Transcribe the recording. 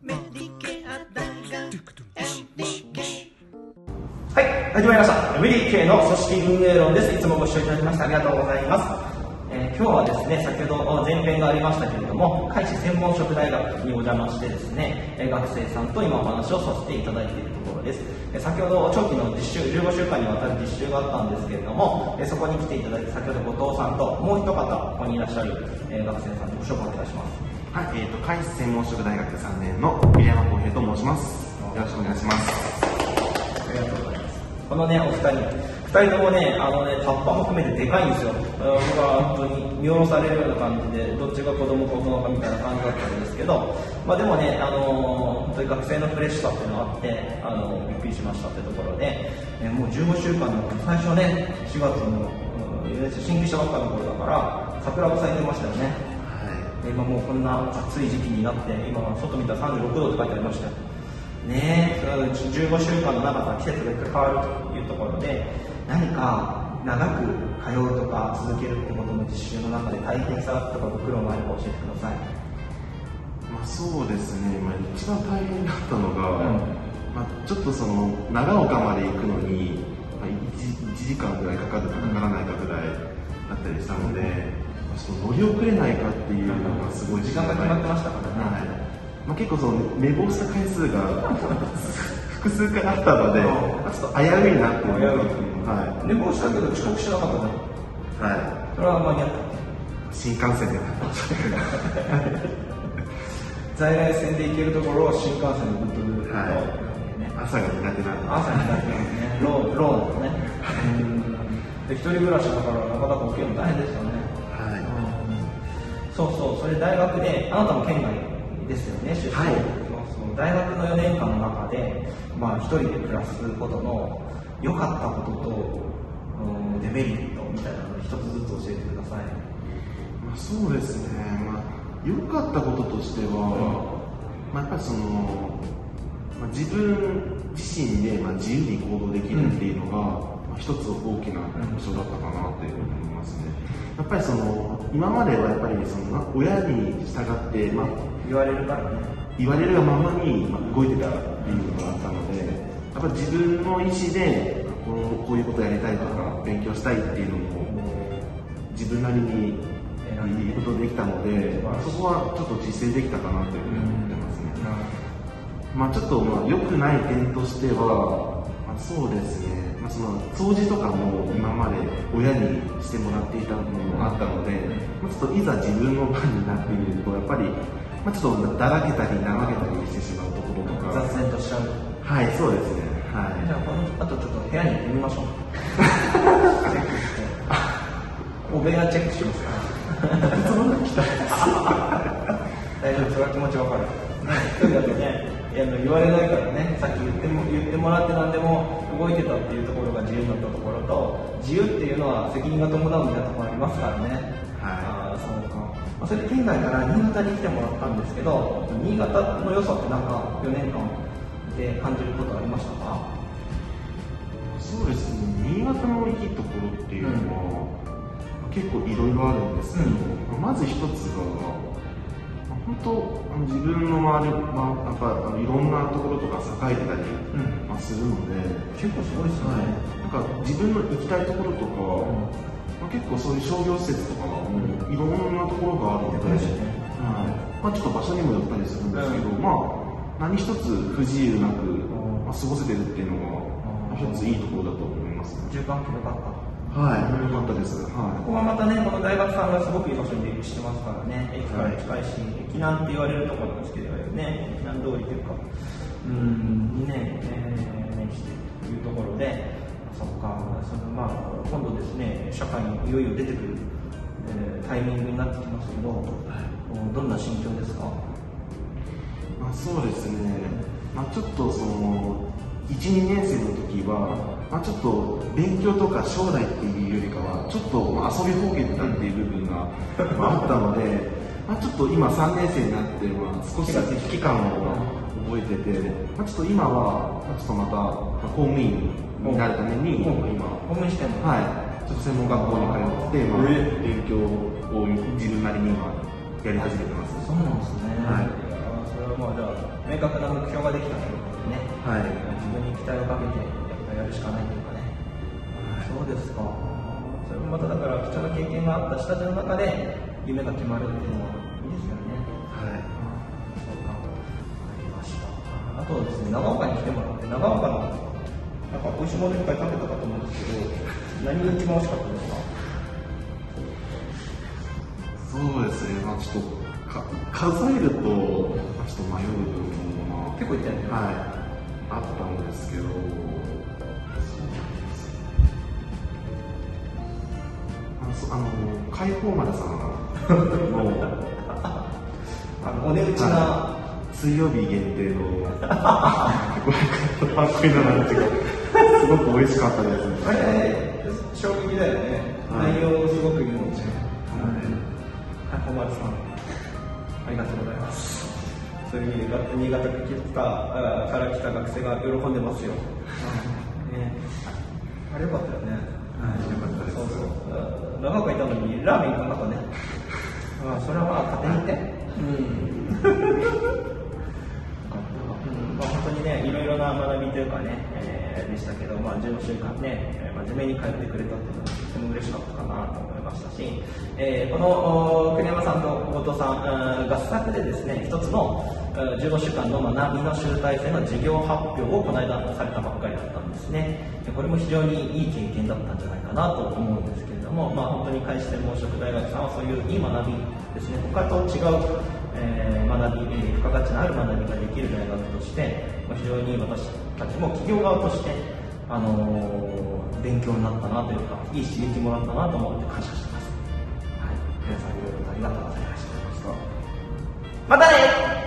はい、始まりました。メディ系の組織運営論です。いつもご視聴いただきましてありがとうございます。えー今日はですね、先ほど前編がありましたけれども、海事専門職大学にお邪魔してですね、えー学生さんと今お話をさせていただいているところです。えー先ほど長期の実習、15週間にわたる実習があったんですけれども、えーそこに来ていただいて、先ほど後藤さんともう一方、ここにいらっしゃる、えー学生さんにご紹介お願いします。はい、えっ、と、海事専門職大学3年の入山浩平と申します。よろしくお願いします。ありがとうございます。このね、お二人、二人ともね、あのね、タッパも含めてでかいんですよ。僕は見下ろされるような感じで、どっちが子供か大人かみたいな感じだったんですけど、まあでもね、あの本当に学生のフレッシュさっていうのがあって、あのびっくりしましたってところで、ねもう15週間の最初ね、4月の、うん新規したばっかの頃だから、桜が咲いてましたよね。はで今もうこんな暑い時期になって今外見たら36度って書いてありましたよねえそれは15週間の長さ季節が変わるというところで何か長く通うとか続けるってことの実習の中で大変さとかご苦労があれば教えてください。い。まあ、そうですね、まあ、一番大変だったのが、うん。まあ、ちょっとその、長岡まで行くのに、まあ、1, 時間ぐらいかかるかかからないかぐらいだったりしたので、まあ、ちょっと乗り遅れないかっていうのがすごい時間が決まってましたからね。はい。まあ、結構その寝坊した回数が 複数回あったので、まあ、ちょっと危ういなって思って、は寝坊したけど遅刻しなかった。じゃんい。はそれは間に合ったい、新幹線で。在来線で行けるところを新幹線でぐっとぐっと、はい。ね朝が苦手なんで。朝になってますね、ロー、ローですね。で、一人暮らしだから、なかなか起きるの大変ですよね。はそうそう、それ大学で、あなたも県外ですよね、出身。はい大学の4年間の中で、まあ、一人で暮らすことの良かったことと、うんデメリットみたいなのを一つずつ教えてください。い、まあ、そうですね、まあ、良かったこととしては、まあ、やっぱりその、まあ、自分自身で、まあ、自由に行動できるっていうのが、まあ、一つ大きな場所だったかなというふうに思いますね。やっぱりその今まではやっぱりその親に従って、まあ、言われるからね。言われるがままに動いてたっていうのがあったので、やっぱり自分の意思でこのこういうことやりたいとか勉強したいっていうのも自分なりに言うことできたので、そこはちょっと実践できたかなというふうに思ってますね。まあちょっとまあ良くない点としては、まあ、そうですね、まあ、その掃除とかも今まで親にしてもらっていたのもあったので、まあ、ちょっといざ自分の番になってみるとやっぱり、まあ、ちょっとだらけたり怠けたりしてしまうところとか雑然としちゃう。はいそうですねはじゃあ、このあとちょっと部屋に行ってみましょう。お部屋チェックしますから。大丈夫、それは気持ちわかる。ね、一人だとね、いやあの言われないからね、さっき言っても言ってもらって何でも動いてたっていうところが自由になったところと、自由っていうのは責任が伴うみたいなところありますからね。はああ、そうか。まあ、それで県外から新潟に来てもらったんですけど、新潟の良さってなんか4年間で感じることありましたか？いそうですね。新潟のいいところっていうのは、結構いろいろあるんですけど、まず一つがまあ本当あの自分の周り、まあ、やっぱあのいろんなところとか栄えてたり、ん。まあ、するので、結構すごいですよね。なんか自分の行きたいところとか、まあ、結構そういう商業施設とかもいろんなところがあるので、でかいですよね。はい。まあ、ちょっと場所にもよったりするんですけど、まあ何一つ不自由なく、まあ、過ごせてるっていうのが、まあ一ついいところだと思います、住環境良かった。はい、よかったです。こはこはまたね、この大学さんがすごくいい場所にしてますからね、駅から近いし、駅南って言われるところなんですけどね、駅南通りというか、うーん、にね、えー、面してというところで、そっか、そのまあ、今度ですね、社会にいよいよ出てくる、えータイミングになってきますけど、どんな心境ですか？い、まあ、そうですね、まあ、ちょっとその1、2年生の時は、まあ、ちょっと勉強とか将来っていうよりかは、ちょっとまあ遊びほうけてたっていう部分がまああったので、まあ、ちょっと今3年生になって、まあ、少し危機感を覚えてて、まあ、ちょっと今は、まあ、ちょっとまた、まあ公務員になるために、今、公務員してはい、ちょっと専門学校に通って、まあ、勉強を自分なりに今やり始めてます。そうなんですね。はい。やそれはまあじゃあ明確な目標ができたということでね、はい。自分に期待をかけてやるしかないというかね、そうですか。それもまただから貴重な経験があった人たちの中で夢が決まるっていうのはいいですよね。はい。そうか。わかりました。あとですね長岡に来てもらって長岡のなんか美味しいものいっぱい食べたかと思うんですけど。何が一番美味しかったですかそうですねまあちょっとか数えるとちょっと迷う部分も結構行ったよねはいあったんですけどあのあの開放丸さんのあのお値打ちな、水曜日限定のパックリのなんていうかごく美味しかったですあれ、衝撃だよね。はい内容すごくいいので。はいはい、小丸さん。ありがとうございます。そういう新潟から来たあから来た学生が喜んでますよ。ね、あれよかったよね。はいよかったですそうそう。長岡いたのにラーメン行かなかったね。まあ、それはまあ勝手に言って。うん。まあ、本当にね、いろいろな学びというかね、えーでしたけど、まあ、15週間ね、えー真面目に帰ってくれたっていうのはとても嬉しかったかなと思いましたし、えーこのお栗山さんと後藤さん、合作でですね、一つの15週間の学びの集大成の授業発表をこの間されたばっかりだったんですね。これも非常にいい経験だったんじゃないかなと思うんですけれども、まあ、本当に開始専門職大学さんはそういういい学びですね、他と違うえー学び、えー付加価値のある学びができる大学として、まあ、非常に私たちも企業側として、あのー勉強になったなというか、いい刺激もらったなと思って感謝してます。はい、皆さんいろいろとありがとうございました。またね